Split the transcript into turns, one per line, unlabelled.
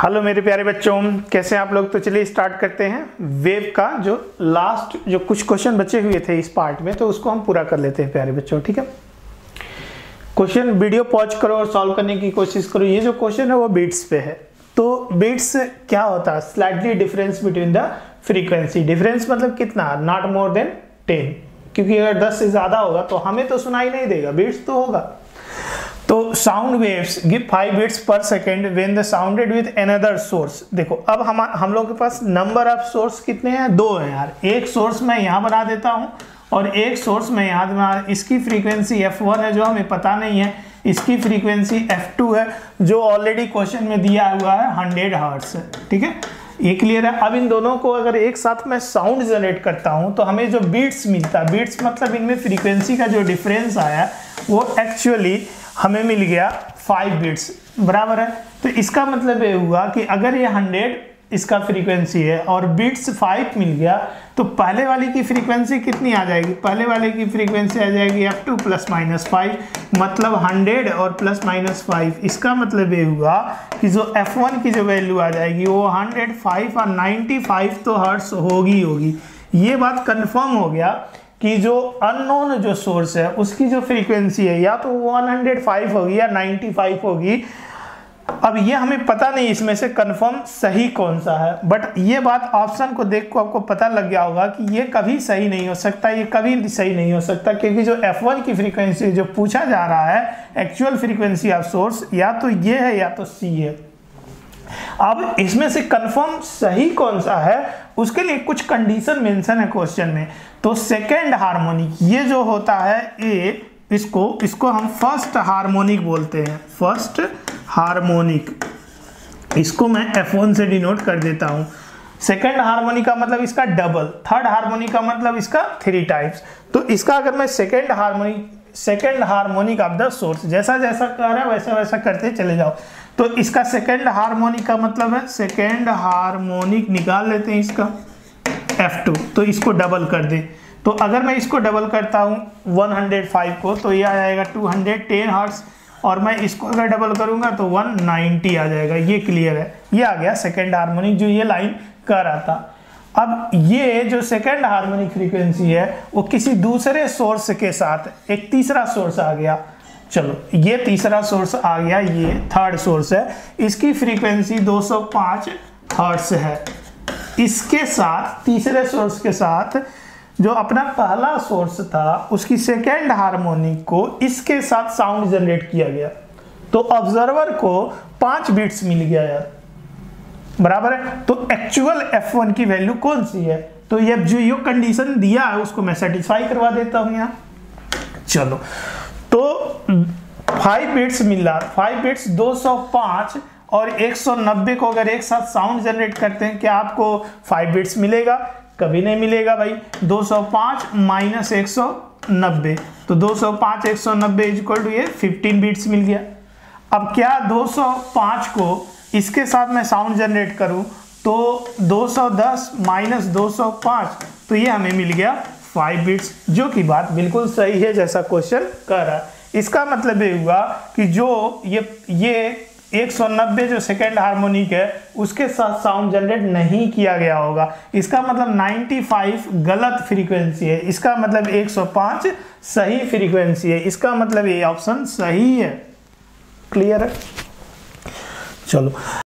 Hello मेरे प्यारे बच्चों, कैसे हैं आप लोग? तो चलिए स्टार्ट करते हैं वेव का जो लास्ट जो कुछ क्वेश्चन बचे हुए थे इस पार्ट में तो उसको हम पूरा कर लेते हैं प्यारे बच्चों, ठीक है? क्वेश्चन वीडियो पॉज करो और सॉल्व करने की कोशिश करो। ये जो क्वेश्चन है वो बीट्स पे है। तो बीट्स क्या होता? है slightly difference between the frequency difference मतलब कितना? नॉट मोर देन टेन क्योंकि अगर दस से ज़्यादा होगा तो हमें तो सुनाई नहीं देगा। बीट्स तो होगा। तो sound waves give five beats per second when the sounded with another source देखो, अब हम हम लोग के पास नंबर ऑफ़ सोर्स कितने हैं? दो हैं यार। एक सोर्स मैं यहाँ बना देता हूँ और एक सोर्स में यहाँ इसकी फ्रीक्वेंसी f1 है, जो हमें पता नहीं है। इसकी फ्रीक्वेंसी f2 है, जो ऑलरेडी क्वेश्चन में दिया हुआ है हंड्रेड हार्ट्स ठीक है? ये क्लियर है? अब इन दोनों को अगर एक साथ मैं साउंड जनरेट करता हूँ तो हमें जो बीट्स मिलता है बीट्स मतलब इनमें फ्रीक्वेंसी का जो डिफरेंस आया, वो एक्चुअली हमें मिल गया फाइव बिट्स बराबर है? तो इसका मतलब ये हुआ कि अगर ये हंड्रेड इसका फ्रीक्वेंसी है और बिट्स फाइव मिल गया तो पहले वाले की फ्रीक्वेंसी कितनी आ जाएगी? पहले वाले की फ्रीक्वेंसी आ जाएगी F two plus minus five मतलब हंड्रेड और प्लस माइनस फाइव इसका मतलब ये हुआ कि जो एफ़ वन की जो वैल्यू आ जाएगी, वो हंड्रेड फाइव और नाइन्टी फाइव तो हर्ट्स होगी होगी। ये बात कंफर्म हो गया कि जो अननोन जो सोर्स है, उसकी जो फ्रीक्वेंसी है, या तो 105 होगी या 95 होगी। अब ये हमें पता नहीं इसमें से कंफर्म सही कौन सा है। बट ये बात ऑप्शन को देख को आपको पता लग गया होगा कि ये कभी सही नहीं हो सकता, ये कभी सही नहीं हो सकता, क्योंकि जो F1 की फ्रीक्वेंसी जो पूछा जा रहा है एक्चुअल फ्रीक्वेंसी ऑफ़ सोर्स या तो ये है या तो सी है। अब इसमें से कंफर्म सही कौन सा है, उसके लिए कुछ कंडीशन मेंशन है क्वेश्चन में। तो सेकेंड हार्मोनिक ये जो होता है ए इसको इसको हम फ़र्स्ट हार्मोनिक बोलते हैं। फ़र्स्ट हार्मोनिक इसको मैं F1 से डिनोट कर देता हूँ। सेकेंड हार्मोनिक का मतलब इसका डबल थर्ड हार्मोनिक का मतलब इसका थ्री टाइप्स तो इसका अगर मैं second harmonic second harmonic of the source जैसा जैसा कर रहा है, वैसा वैसा करते चले जाओ। तो इसका सेकेंड हार्मोनिक का मतलब है सेकेंड हार्मोनिक निकाल लेते हैं इसका F2 तो इसको डबल कर दे। तो अगर मैं इसको डबल करता हूँ 105 को तो ये आ जाएगा 210 हर्ट्स और मैं इसको अगर डबल करूँगा तो 190 आ जाएगा। ये क्लियर है। ये आ गया सेकेंड हार्मोनिक जो ये लाइन कर रहा था। अब ये जो सेकेंड हार्मोनिक फ्रीक्वेंसी है, वो किसी दूसरे सोर्स के साथ एक तीसरा सोर्स आ गया। चलो, ये तीसरा सोर्स आ गया, ये थर्ड सोर्स है। इसकी फ्रीक्वेंसी 205 हर्ट्स है। इसके साथ, तीसरे सोर्स के साथ जो अपना पहला सोर्स था, उसकी सेकेंड हार्मोनिक को इसके साथ साउंड जनरेट किया गया। तो ऑब्जर्वर को पाँच बीट्स मिल गया यार। बराबर है? तो एक्चुअल F1 की वैल्यू कौन सी है? तो ये जो ये कंडीशन दिया है, उसको मैं सेटिस्फाई करवा देता हूँ यहाँ। चलो। तो फाइव बिट्स मिल। फाइव बिट्स 205 और 190 को अगर एक साथ साउंड जनरेट करते हैं, क्या आपको फाइव बिट्स मिलेगा? कभी नहीं मिलेगा भाई। 205 माइनस एक सौ नब्बे। तो 205 190 इक्वल टू ये 15 बिट्स मिल गया। अब क्या 205 को इसके साथ मैं साउंड जनरेट करूँ तो 210 माइनस दो सौ पाँच तो ये हमें मिल गया 5 बिट्स जो कि बात बिल्कुल सही है जैसा क्वेश्चन कर रहा है। इसका मतलब ये हुआ कि जो ये ये 190 जो सेकेंड हार्मोनिक है, उसके साथ साउंड जनरेट नहीं किया गया होगा। इसका मतलब 95 गलत फ्रीक्वेंसी है। इसका मतलब 105 सही फ्रीक्वेंसी है। इसका मतलब ये ऑप्शन सही है। क्लियर है? चलो।